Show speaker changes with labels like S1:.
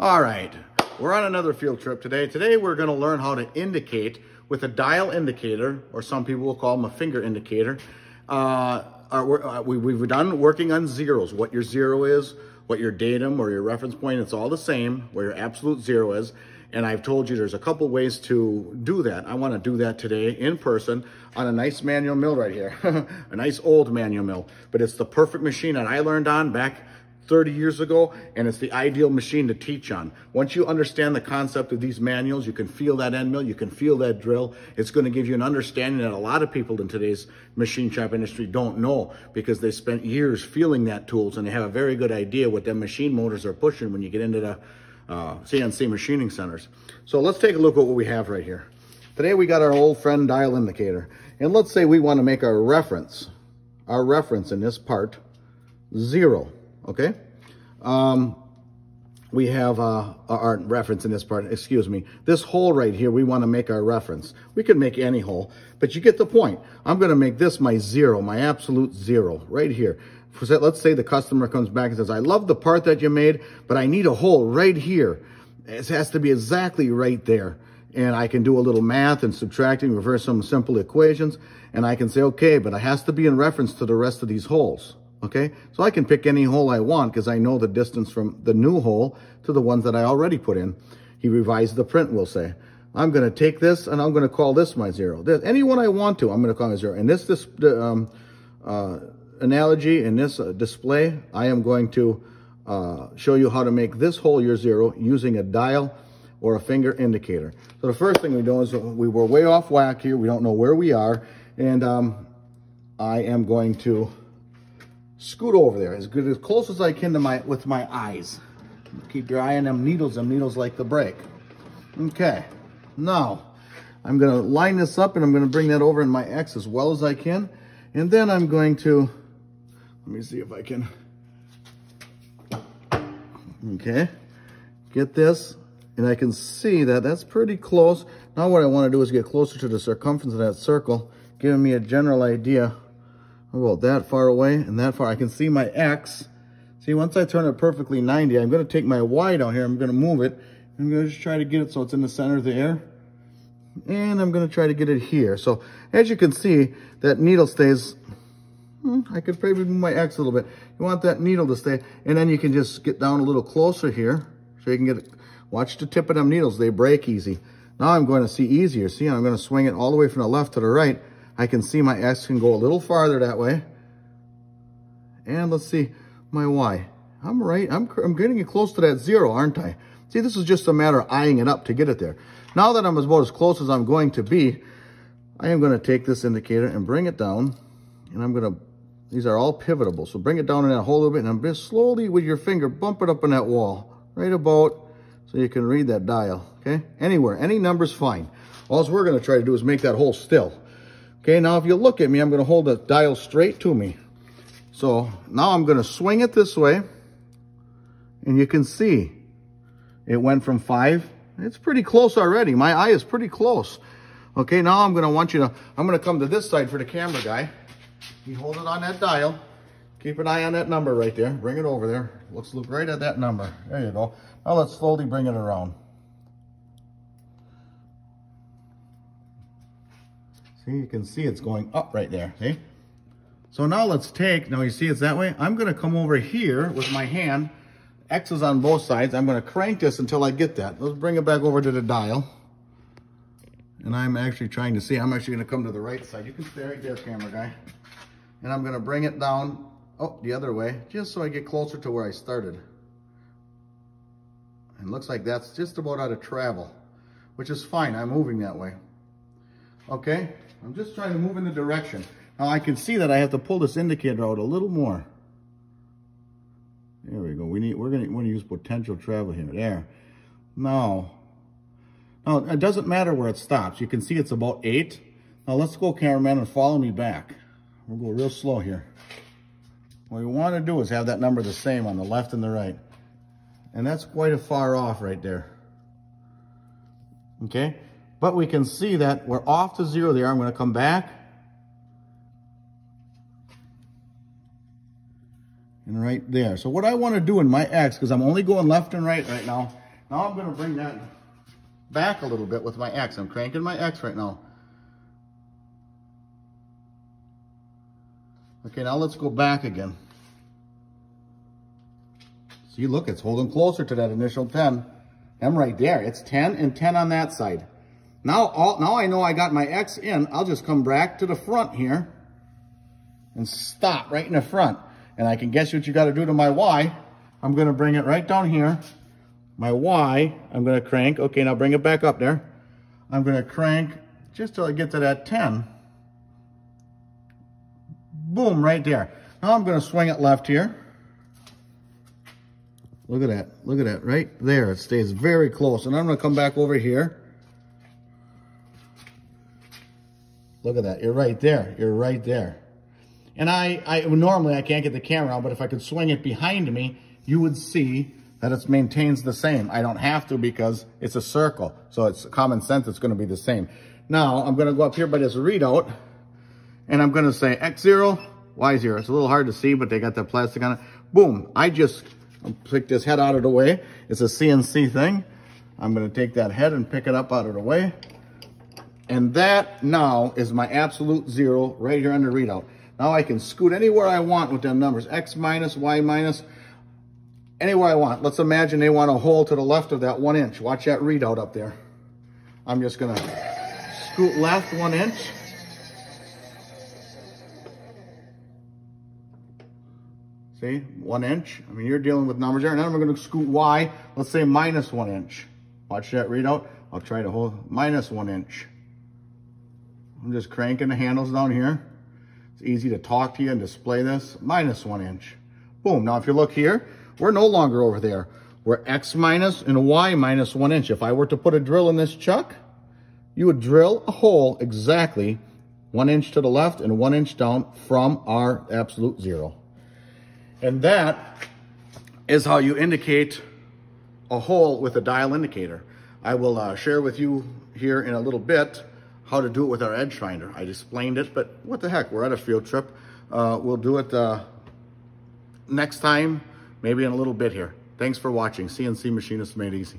S1: All right, we're on another field trip today. Today we're gonna learn how to indicate with a dial indicator, or some people will call them a finger indicator. Uh, uh, we, we've done working on zeros, what your zero is, what your datum or your reference point, it's all the same, where your absolute zero is. And I've told you there's a couple ways to do that. I want to do that today in person on a nice manual mill right here. a nice old manual mill. But it's the perfect machine that I learned on back 30 years ago, and it's the ideal machine to teach on. Once you understand the concept of these manuals, you can feel that end mill, you can feel that drill. It's gonna give you an understanding that a lot of people in today's machine shop industry don't know because they spent years feeling that tools and they have a very good idea what them machine motors are pushing when you get into the uh, CNC machining centers. So let's take a look at what we have right here. Today we got our old friend dial indicator. And let's say we want to make our reference, our reference in this part, zero, okay? Um, we have uh, our reference in this part, excuse me. This hole right here, we want to make our reference. We could make any hole, but you get the point. I'm going to make this my zero, my absolute zero, right here For, let's say the customer comes back and says, I love the part that you made, but I need a hole right here. It has to be exactly right there. And I can do a little math and subtracting, reverse some simple equations. And I can say, okay, but it has to be in reference to the rest of these holes. Okay, so I can pick any hole I want because I know the distance from the new hole to the ones that I already put in. He revised the print, we'll say. I'm going to take this and I'm going to call this my zero. There's anyone I want to, I'm going to call my zero. And this, this um, uh, analogy in this uh, display, I am going to uh, show you how to make this hole your zero using a dial or a finger indicator. So the first thing we do is we were way off whack here. We don't know where we are. And um, I am going to scoot over there as good as close as I can to my with my eyes. Keep your eye on them needles. Them needles like the brake. Okay. Now, I'm going to line this up and I'm going to bring that over in my X as well as I can. And then I'm going to let me see if I can, okay, get this, and I can see that that's pretty close. Now what I want to do is get closer to the circumference of that circle, giving me a general idea about that far away and that far. I can see my X. See, once I turn it perfectly 90, I'm going to take my Y down here. I'm going to move it. I'm going to just try to get it so it's in the center there. And I'm going to try to get it here. So as you can see, that needle stays Hmm, I could probably move my X a little bit. You want that needle to stay, and then you can just get down a little closer here, so you can get, it. watch the tip of them needles, they break easy. Now I'm going to see easier. See, I'm going to swing it all the way from the left to the right. I can see my X can go a little farther that way. And let's see my Y. I'm right, I'm, I'm getting close to that zero, aren't I? See, this is just a matter of eyeing it up to get it there. Now that I'm about as close as I'm going to be, I am going to take this indicator and bring it down. And I'm going to these are all pivotable. So bring it down in that hole a little bit and I'm just slowly with your finger, bump it up in that wall. Right about so you can read that dial, okay? Anywhere, any number's fine. All we're gonna try to do is make that hole still. Okay, now if you look at me, I'm gonna hold the dial straight to me. So now I'm gonna swing it this way and you can see it went from five. It's pretty close already. My eye is pretty close. Okay, now I'm gonna want you to, I'm gonna come to this side for the camera guy. You hold it on that dial. Keep an eye on that number right there. Bring it over there. Let's look right at that number. There you go. Now let's slowly bring it around. See, you can see it's going up right there. See? So now let's take, now you see it's that way. I'm going to come over here with my hand. X is on both sides. I'm going to crank this until I get that. Let's bring it back over to the dial. And I'm actually trying to see. I'm actually going to come to the right side. You can stay right there, camera guy and I'm gonna bring it down, oh, the other way, just so I get closer to where I started. And looks like that's just about out of travel, which is fine, I'm moving that way. Okay, I'm just trying to move in the direction. Now I can see that I have to pull this indicator out a little more. There we go. We need. We're want to use potential travel here. There. Now. Now it doesn't matter where it stops. You can see it's about eight. Now let's go, cameraman, and follow me back. We'll go real slow here. What we want to do is have that number the same on the left and the right. And that's quite a far off right there. Okay? But we can see that we're off to zero there. I'm going to come back. And right there. So what I want to do in my X, because I'm only going left and right right now, Now I'm gonna bring that back a little bit with my X. I'm cranking my X right now. Okay, now let's go back again. See, look, it's holding closer to that initial 10. I'm right there. It's 10 and 10 on that side. Now, all, now I know I got my X in. I'll just come back to the front here and stop right in the front. And I can guess what you got to do to my Y. I'm going to bring it right down here. My Y, I'm going to crank. Okay, now bring it back up there. I'm going to crank just till I get to that 10. Boom, right there. Now I'm going to swing it left here. Look at that. Look at that. Right there. It stays very close. And I'm going to come back over here. Look at that. You're right there. You're right there. And I, I normally I can't get the camera out, but if I could swing it behind me, you would see that it maintains the same. I don't have to because it's a circle. So it's common sense. It's going to be the same. Now I'm going to go up here by this readout and I'm going to say X0, Y0. It's a little hard to see, but they got that plastic on it. Boom. I just pick this head out of the way. It's a CNC thing. I'm going to take that head and pick it up out of the way. And that now is my absolute zero right here on the readout. Now I can scoot anywhere I want with them numbers, X minus, Y minus, anywhere I want. Let's imagine they want a hole to the left of that one inch. Watch that readout up there. I'm just gonna scoot left one inch. See, one inch. I mean, you're dealing with numbers there. Then I'm gonna scoot Y, let's say minus one inch. Watch that readout. I'll try to hold minus one inch. I'm just cranking the handles down here. It's easy to talk to you and display this. Minus one inch. Boom. Now, if you look here, we're no longer over there. We're X minus and Y minus one inch. If I were to put a drill in this chuck, you would drill a hole exactly one inch to the left and one inch down from our absolute zero. And that is how you indicate a hole with a dial indicator. I will uh, share with you here in a little bit how to do it with our edge finder. I explained it, but what the heck, we're at a field trip. Uh, we'll do it uh, next time, maybe in a little bit here. Thanks for watching. CNC Machinist Made Easy.